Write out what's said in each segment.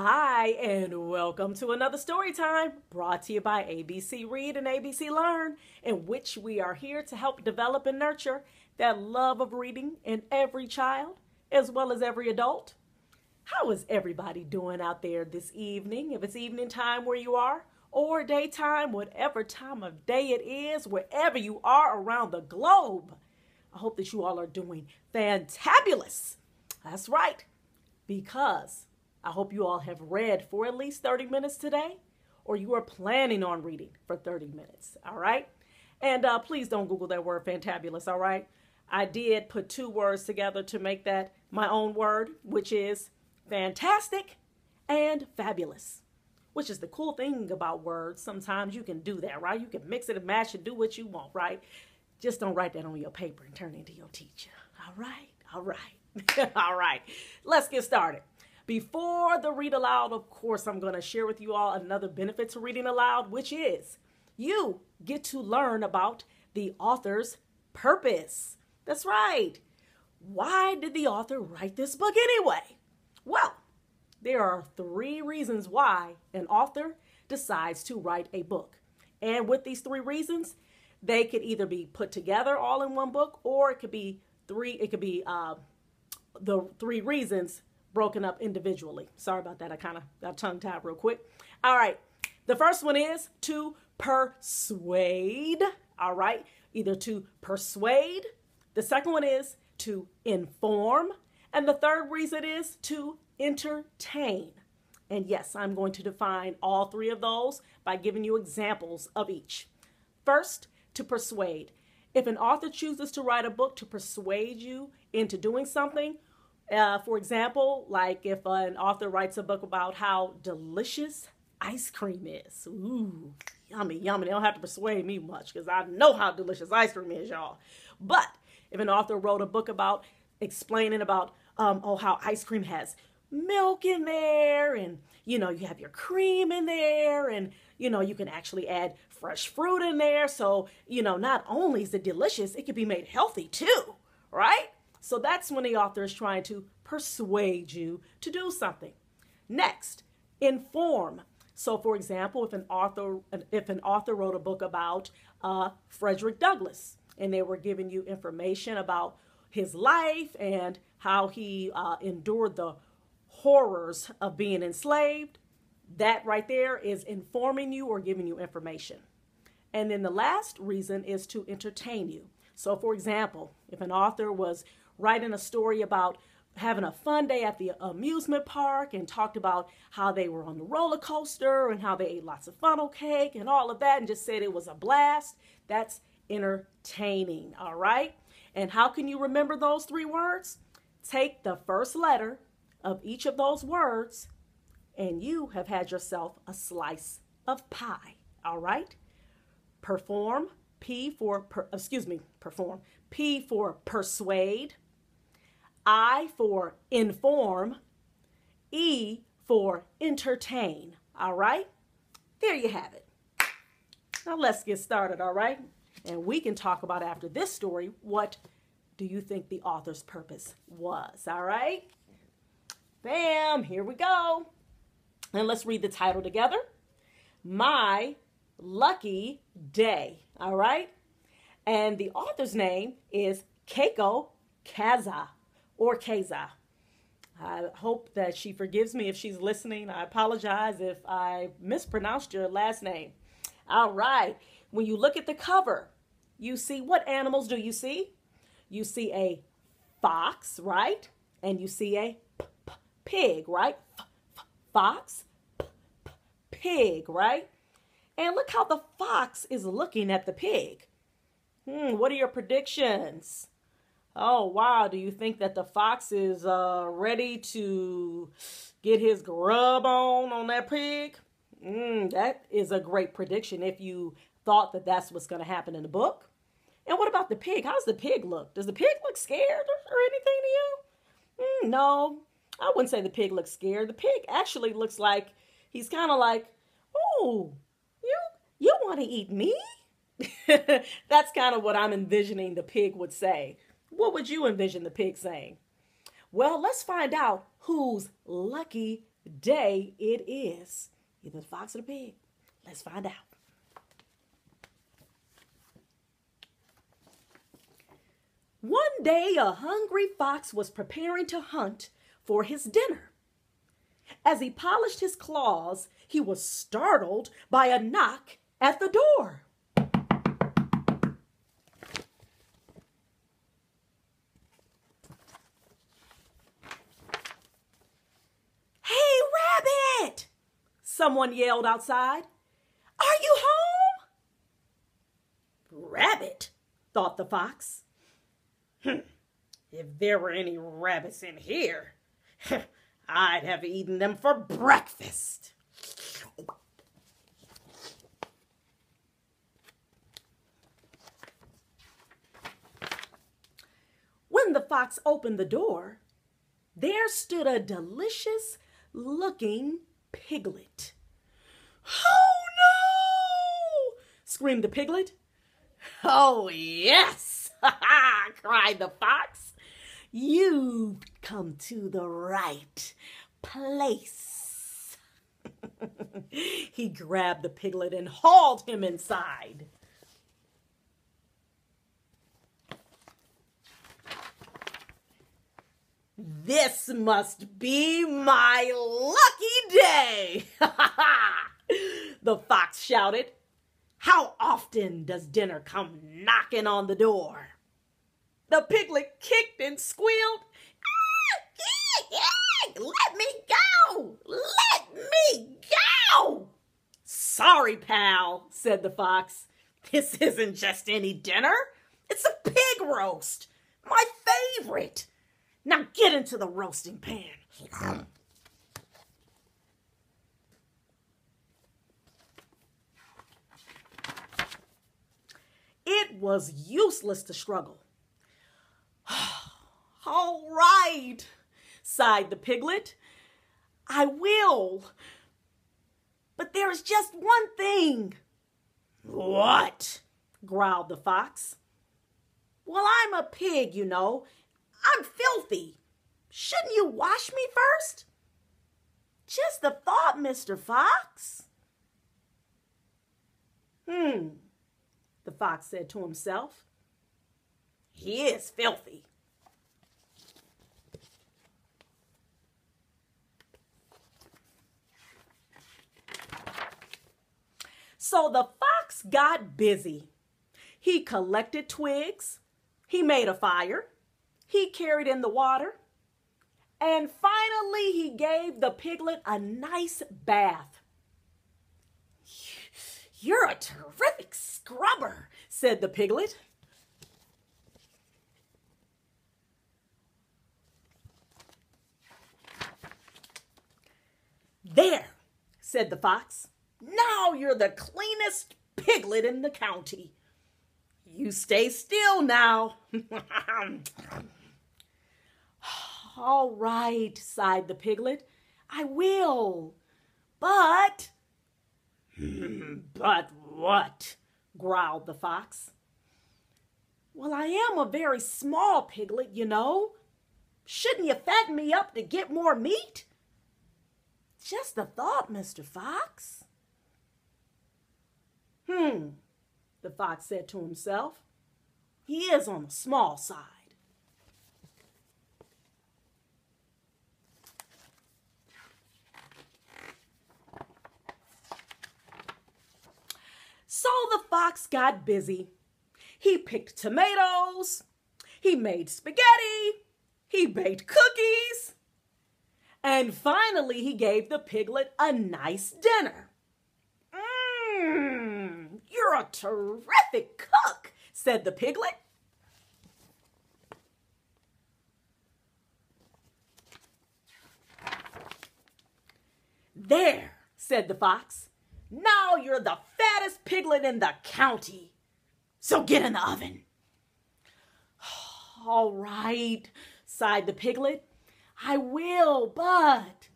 Hi, and welcome to another story time brought to you by ABC Read and ABC Learn, in which we are here to help develop and nurture that love of reading in every child as well as every adult. How is everybody doing out there this evening? If it's evening time where you are, or daytime, whatever time of day it is, wherever you are around the globe, I hope that you all are doing fantabulous. That's right, because I hope you all have read for at least 30 minutes today, or you are planning on reading for 30 minutes, all right? And uh, please don't Google that word fantabulous, all right? I did put two words together to make that my own word, which is fantastic and fabulous. Which is the cool thing about words. Sometimes you can do that, right? You can mix it and match and do what you want, right? Just don't write that on your paper and turn it into your teacher. All right? All right. all right. Let's get started. Before the read aloud, of course, I'm going to share with you all another benefit to reading aloud, which is you get to learn about the author's purpose. That's right. Why did the author write this book anyway? Well, there are three reasons why an author decides to write a book. And with these three reasons, they could either be put together all in one book or it could be three, it could be uh, the three reasons broken up individually. Sorry about that. I kind of got tongue tied real quick. All right. The first one is to persuade. All right. Either to persuade. The second one is to inform. And the third reason is to entertain. And yes, I'm going to define all three of those by giving you examples of each. First, to persuade. If an author chooses to write a book to persuade you into doing something, uh, for example, like if an author writes a book about how delicious ice cream is. Ooh, yummy, yummy. They don't have to persuade me much because I know how delicious ice cream is, y'all. But if an author wrote a book about explaining about, um, oh, how ice cream has milk in there and, you know, you have your cream in there and, you know, you can actually add fresh fruit in there. So, you know, not only is it delicious, it can be made healthy too, right? So that's when the author is trying to persuade you to do something. Next, inform. So, for example, if an author if an author wrote a book about uh, Frederick Douglass and they were giving you information about his life and how he uh, endured the horrors of being enslaved, that right there is informing you or giving you information. And then the last reason is to entertain you. So, for example, if an author was writing a story about having a fun day at the amusement park and talked about how they were on the roller coaster and how they ate lots of funnel cake and all of that and just said it was a blast. That's entertaining, all right? And how can you remember those three words? Take the first letter of each of those words and you have had yourself a slice of pie, all right? Perform, P for, per, excuse me, perform, P for persuade, I for inform, E for entertain. All right? There you have it. Now let's get started, all right? And we can talk about after this story what do you think the author's purpose was, all right? Bam, here we go. And let's read the title together. My Lucky Day, all right? And the author's name is Keiko Kasza or Keza. I hope that she forgives me if she's listening. I apologize if I mispronounced your last name. All right. When you look at the cover, you see what animals do you see? You see a fox, right? And you see a pig, right? Fox, pig, right? And look how the fox is looking at the pig. Hmm, what are your predictions? Oh, wow. Do you think that the fox is uh, ready to get his grub on on that pig? Mm, that is a great prediction if you thought that that's what's going to happen in the book. And what about the pig? How does the pig look? Does the pig look scared or, or anything to you? Mm, no, I wouldn't say the pig looks scared. The pig actually looks like he's kind of like, oh, you you want to eat me? that's kind of what I'm envisioning the pig would say. What would you envision the pig saying? Well, let's find out whose lucky day it is? Either the fox or the pig. Let's find out. One day, a hungry fox was preparing to hunt for his dinner. As he polished his claws, he was startled by a knock at the door. Hey, Rabbit! Someone yelled outside. Are you home? Rabbit, thought the fox. Hm, if there were any rabbits in here, I'd have eaten them for breakfast. When the fox opened the door, there stood a delicious looking piglet. Oh no! screamed the piglet. Oh yes! cried the fox. You've come to the right place. he grabbed the piglet and hauled him inside. This must be my lucky day! the fox shouted. How often does dinner come knocking on the door? The piglet kicked and squealed. Let me go! Let me go! Sorry, pal, said the fox. This isn't just any dinner. It's a pig roast, my favorite. Now get into the roasting pan. It was useless to struggle. All right, sighed the piglet. I will. But there is just one thing. What? growled the fox. Well, I'm a pig, you know. I'm filthy. Shouldn't you wash me first? Just the thought, Mr. Fox. Hmm, the fox said to himself. He is filthy. So the fox got busy. He collected twigs, he made a fire, he carried in the water, and finally he gave the piglet a nice bath. You're a terrific scrubber, said the piglet. There, said the fox. Now you're the cleanest piglet in the county. You stay still now. All right, sighed the piglet. I will. But. but what? growled the fox. Well, I am a very small piglet, you know. Shouldn't you fatten me up to get more meat? Just a thought, Mr. Fox. Hmm, the fox said to himself. He is on the small side. So the fox got busy. He picked tomatoes, he made spaghetti, he baked cookies, and finally he gave the piglet a nice dinner. Mmm, you're a terrific cook, said the piglet. There, said the fox. Now you're the fattest piglet in the county. So get in the oven. All right, sighed the piglet. I will, but.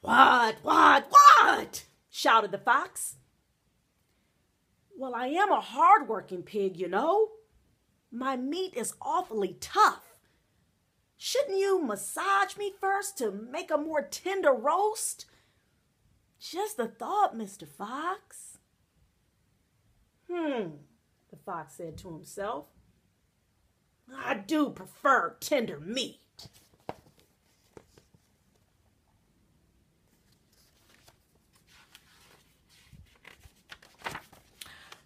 What, what, what? shouted the fox. Well, I am a hard-working pig, you know. My meat is awfully tough. Shouldn't you massage me first to make a more tender roast? Just a thought, Mr. Fox. Hmm, the fox said to himself. I do prefer tender meat.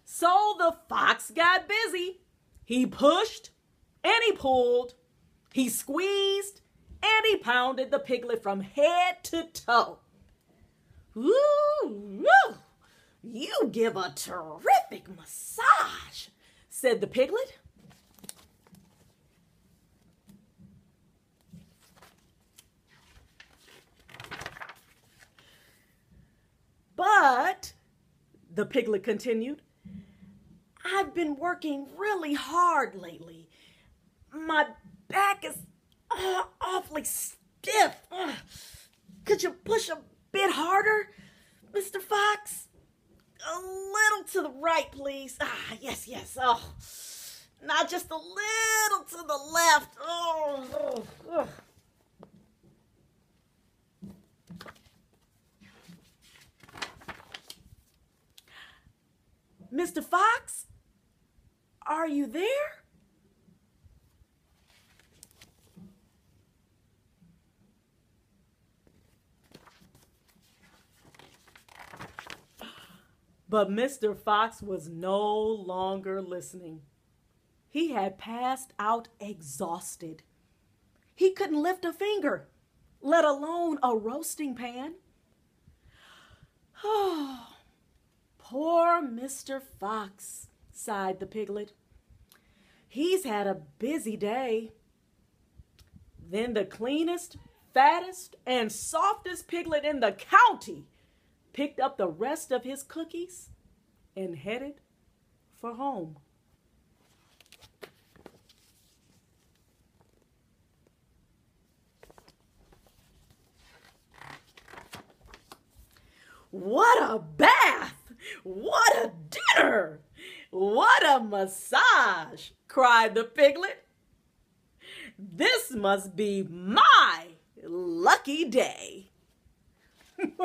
So the fox got busy. He pushed and he pulled, he squeezed and he pounded the piglet from head to toe. Ooh, ooh, you give a terrific massage, said the piglet. But, the piglet continued, I've been working really hard lately. My back is uh, awfully stiff. Uh, could you push a bit harder, Mr. Fox? A little to the right, please. Ah, yes, yes. Oh, not just a little to the left. Oh, oh, oh. Mr. Fox? Are you there? But Mr. Fox was no longer listening. He had passed out exhausted. He couldn't lift a finger, let alone a roasting pan. Oh, poor Mr. Fox sighed the piglet. He's had a busy day. Then the cleanest, fattest, and softest piglet in the county picked up the rest of his cookies and headed for home. What a bath! What a dinner! What a massage! cried the piglet. This must be my lucky day.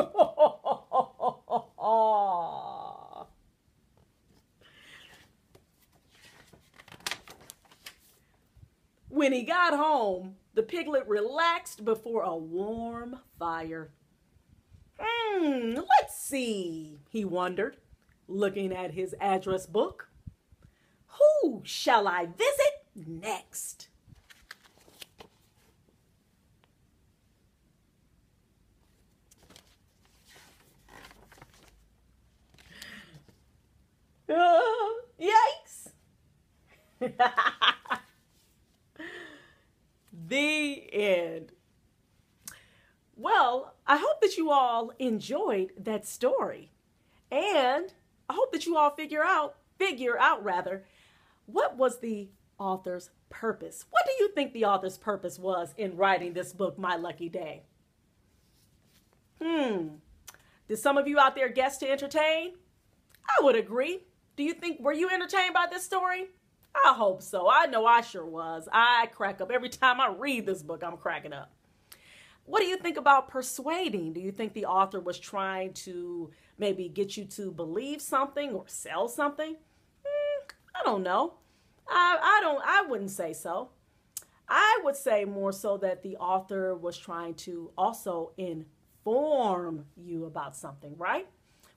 when he got home, the piglet relaxed before a warm fire. Hmm, let's see, he wondered looking at his address book. Who shall I visit next? Uh, yikes! the end. Well, I hope that you all enjoyed that story. And I hope that you all figure out, figure out rather, what was the author's purpose? What do you think the author's purpose was in writing this book, My Lucky Day? Hmm. Did some of you out there guess to entertain? I would agree. Do you think, were you entertained by this story? I hope so. I know I sure was. I crack up every time I read this book, I'm cracking up. What do you think about persuading? Do you think the author was trying to maybe get you to believe something or sell something? Mm, I don't know. I, I don't I wouldn't say so. I would say more so that the author was trying to also inform you about something, right?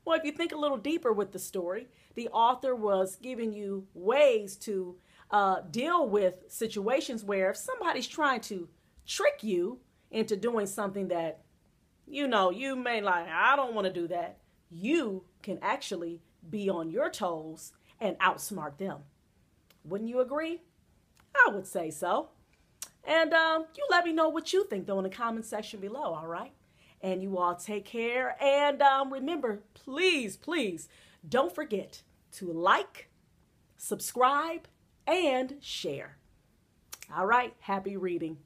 Well, if you think a little deeper with the story, the author was giving you ways to uh, deal with situations where if somebody's trying to trick you into doing something that, you know, you may like, I don't want to do that you can actually be on your toes and outsmart them. Wouldn't you agree? I would say so. And um, you let me know what you think, though, in the comment section below, all right? And you all take care. And um, remember, please, please don't forget to like, subscribe, and share. All right, happy reading.